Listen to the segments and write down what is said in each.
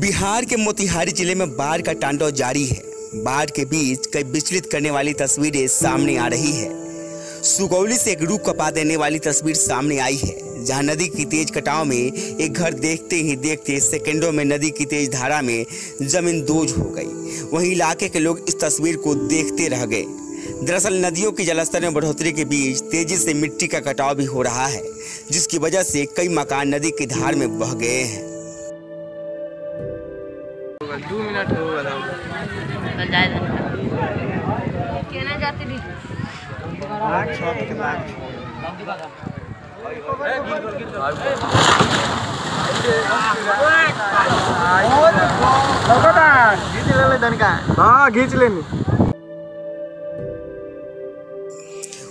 बिहार के मोतिहारी ज़िले में बाढ़ का तांडव जारी है। बाढ़ के बीच कई विचलित करने वाली तस्वीरें सामने आ रही है। सुगौली से एक रूप कपा देने वाली तस्वीर सामने आई है जहाँ नदी की तेज कटाव में एक घर देखते ही देखते सेकंडों में नदी की तेज धारा में ज़मीन दोज हो गई। वहीं इलाके के लोग इस तस्वीर को देखते रह गए। दरअसल नदियों के जलस्तर में बढ़ोतरी के बीच तेज़ी से मिट्टी का कटाव भी हो रहा है जिसकी वजह से कई मकान नदी की धार में बह गए हैं। दू मिनट हो गया। कल जाए। केना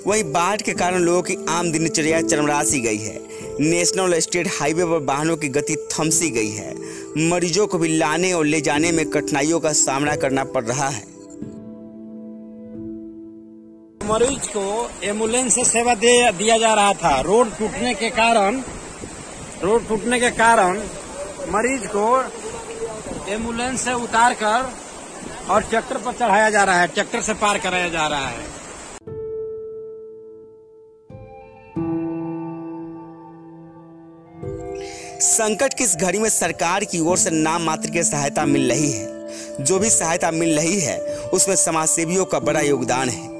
वहीं बाढ़ के कारण लोगों की आम दिनचर्या चरमरा सी गई है। नेशनल स्टेट हाईवे पर वाहनों की गति थमसी गई है। मरीजों को भी लाने और ले जाने में कठिनाइयों का सामना करना पड़ रहा है। मरीज़ को एंबुलेंस से सेवा दे, दिया जा रहा था। रोड टूटने के कारण, रोड टूटने के कारण मरीज़ को एंबुलेंस से उतार कर और ट्रैक्टर पर चढ़ाया जा रहा है। ट्रैक्टर से पार कराया जा रहा है। संकट की इस घड़ी में सरकार की ओर से नाम मात्र की सहायता मिल रही है? जो भी सहायता मिल रही है, उसमें समाज सेवियों का बड़ा योगदान है।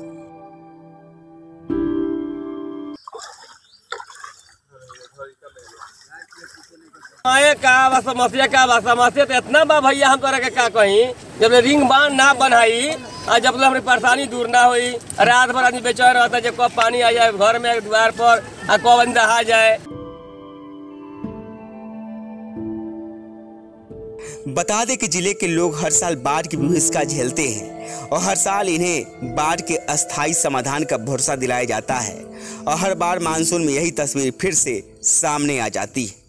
आए, का बा समस्या का बा समस्या तो इतना बा भैया हम तोरा के का कही? जब रिंग बाँध ना बनाई आ जब हमारी परेशानी दूर ना हुई, रात भर आदमी बेचैन रहता, जब कब पानी आ जाए घर में, द्वार पर, आ कब दहा जाए। बता दें कि ज़िले के लोग हर साल बाढ़ की विभीषिका झेलते हैं, और हर साल इन्हें बाढ़ के अस्थायी समाधान का भरोसा दिलाया जाता है, और हर बार मानसून में यही तस्वीर फिर से सामने आ जाती है।